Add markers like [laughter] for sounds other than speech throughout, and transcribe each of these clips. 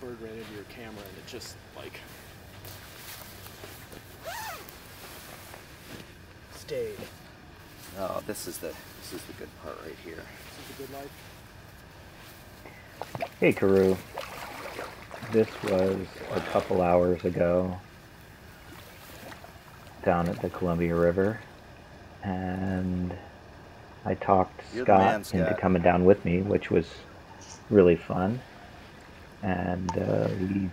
bird ran into your camera and it just like stayed. Oh, this is the this is the good part right here. This is a good life. Hey, Karu. This was a couple hours ago down at the Columbia River, and I talked You're the man, Scott into Scott. coming down with me, which was really fun. And uh, we,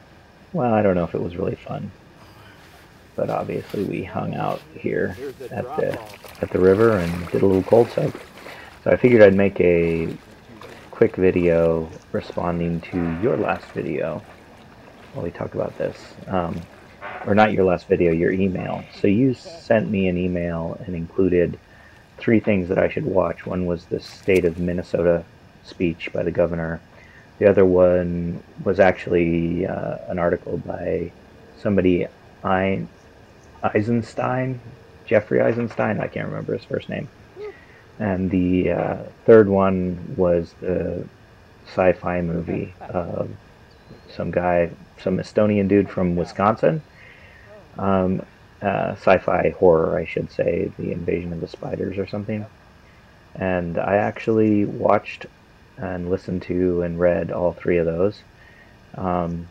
well, I don't know if it was really fun, but obviously we hung out here at the at the river and did a little cold soak. So I figured I'd make a quick video responding to your last video while we talk about this. Um, or not your last video, your email. So you sent me an email and included three things that I should watch. One was the state of Minnesota speech by the governor. The other one was actually uh, an article by somebody, I, Eisenstein, Jeffrey Eisenstein. I can't remember his first name. And the uh, third one was the sci-fi movie of some guy, some Estonian dude from Wisconsin. Um, uh, sci-fi horror, I should say, the Invasion of the Spiders or something. And I actually watched and listened to and read all three of those. Um,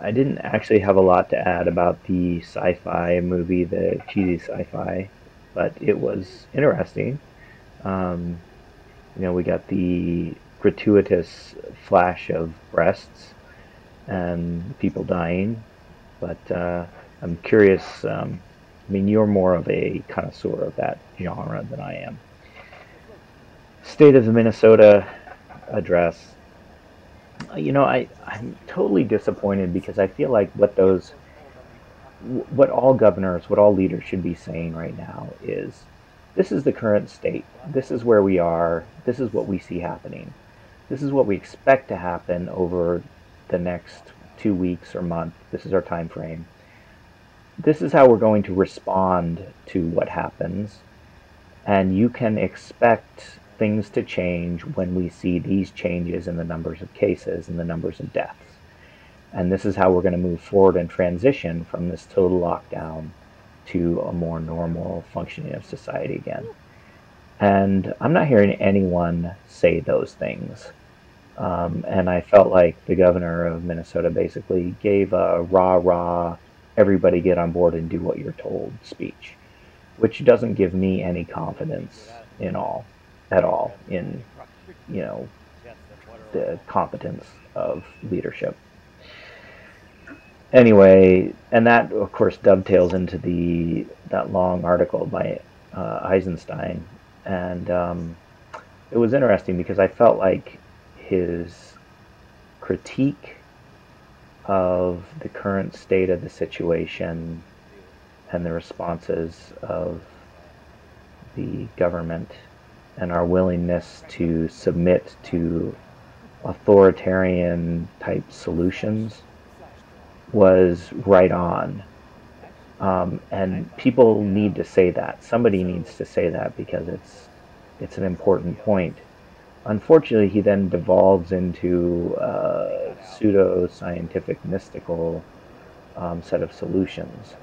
I didn't actually have a lot to add about the sci-fi movie, the cheesy sci-fi, but it was interesting. Um, you know, we got the gratuitous flash of breasts and people dying, but uh, I'm curious. Um, I mean, you're more of a connoisseur of that genre than I am. State of Minnesota address. Uh, You know, I, I'm totally disappointed because I feel like what those, what all governors, what all leaders should be saying right now is this is the current state. This is where we are. This is what we see happening. This is what we expect to happen over the next two weeks or month. This is our time frame. This is how we're going to respond to what happens. And you can expect things to change when we see these changes in the numbers of cases and the numbers of deaths. And this is how we're going to move forward and transition from this total lockdown to a more normal functioning of society again. And I'm not hearing anyone say those things. Um, and I felt like the governor of Minnesota basically gave a rah rah, everybody get on board and do what you're told speech, which doesn't give me any confidence in all, at all, in, you know, the competence of leadership. Anyway, and that of course dovetails into the that long article by uh, Eisenstein, and um, it was interesting because I felt like his critique of the current state of the situation and the responses of the government and our willingness to submit to authoritarian type solutions was right on. Um, and people need to say that. Somebody needs to say that because it's it's an important point. Unfortunately, he then devolves into a pseudo scientific, mystical um, set of solutions.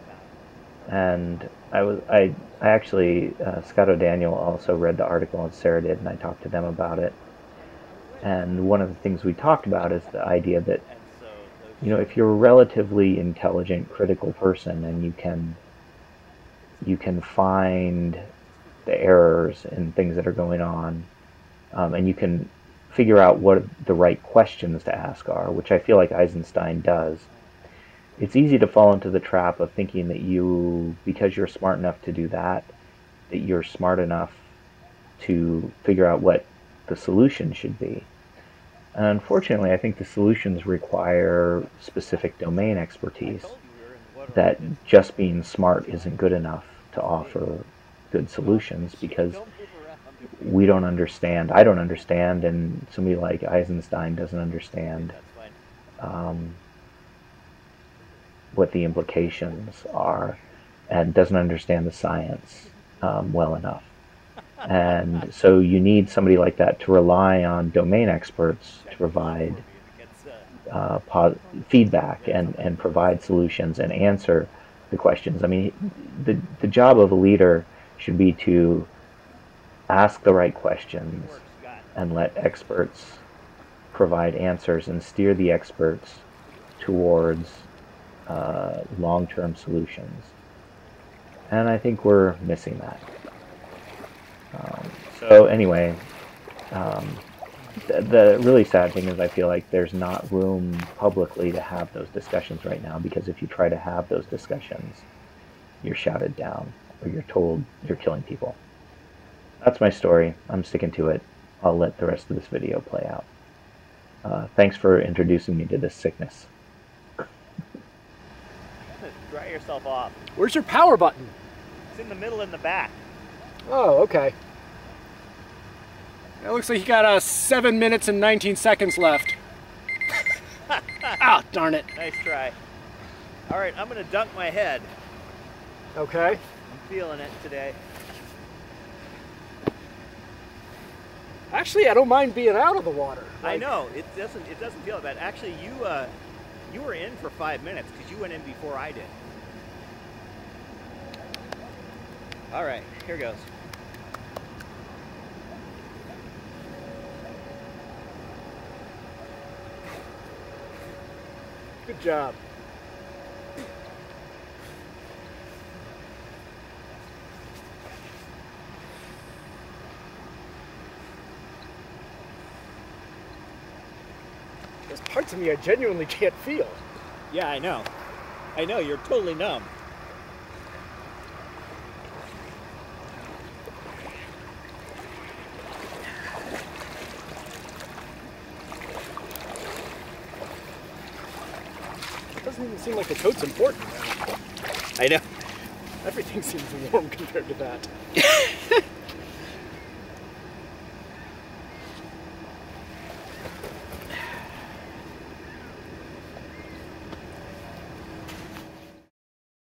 And I was I I actually uh, Scott O'Daniel also read the article and Sarah did, and I talked to them about it. And one of the things we talked about is the idea that you know if you're a relatively intelligent, critical person, and you can you can find the errors and things that are going on, um, and you can figure out what the right questions to ask are, which I feel like Eisenstein does. It's easy to fall into the trap of thinking that you, because you're smart enough to do that, that you're smart enough to figure out what the solution should be. And unfortunately, I think the solutions require specific domain expertise. That just being smart isn't good enough to offer good solutions because we don't understand. I don't understand, and somebody like Eisenstein doesn't understand um, what the implications are and doesn't understand the science um, well enough. And so you need somebody like that to rely on domain experts to provide uh, pos- feedback and, and provide solutions and answer the questions. I mean, the, the job of a leader should be to ask the right questions and let experts provide answers and steer the experts towards uh, long term solutions. And I think we're missing that. Um, so, anyway, um, the, the really sad thing is I feel like there's not room publicly to have those discussions right now because if you try to have those discussions, you're shouted down or you're told you're killing people. That's my story. I'm sticking to it. I'll let the rest of this video play out. Uh, thanks for introducing me to this sickness. Yourself off. Where's your power button? It's in the middle in the back. Oh, okay. It looks like you got uh, 7 minutes and 19 seconds left. [laughs] ah, darn it. Nice try. All right, I'm gonna dunk my head. Okay. I'm feeling it today. Actually, I don't mind being out of the water. I know it doesn't. It doesn't feel that bad. Actually, you uh, you were in for five minutes because you went in before I did. All right, here goes. Good job. There's parts of me I genuinely can't feel. Yeah, I know. I know. You're totally numb. Seem like the coat's important now. I know. Everything seems warm [laughs] compared to that. [laughs]